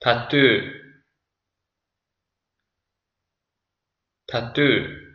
다뜰 다뜰